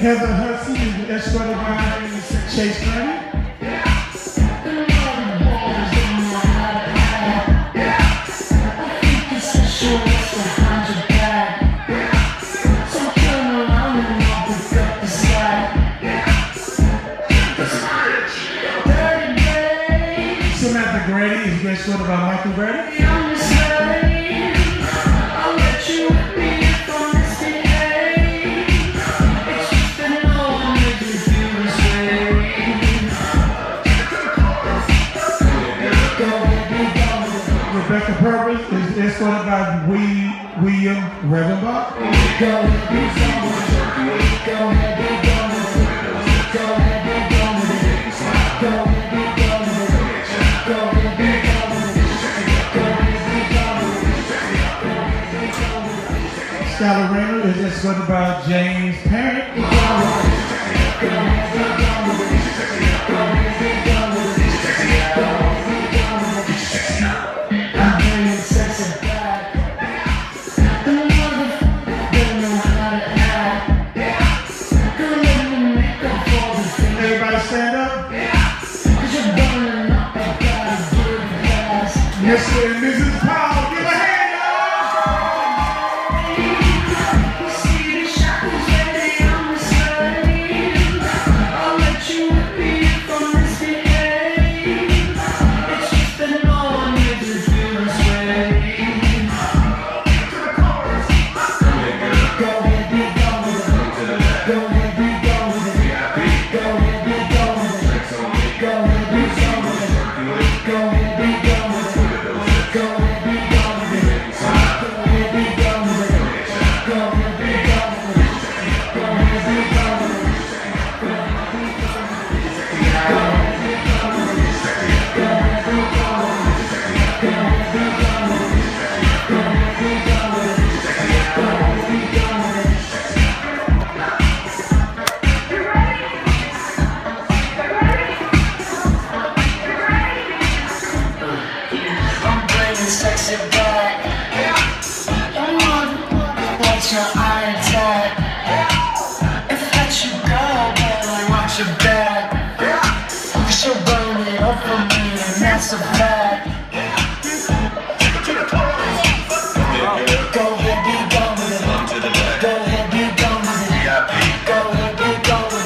Heather Hudson is escorted by Chase Kearney. Samantha Grady is by Michael Grady. Rebecca Purvis is escorted by Willie, William Revenbach. Skylar Rayner is escorted by James Parent. Everybody Mr. and Mrs. Powell, what's your attack? If that you go, baby, watch your back. You should burn it up for me, and that's a fact.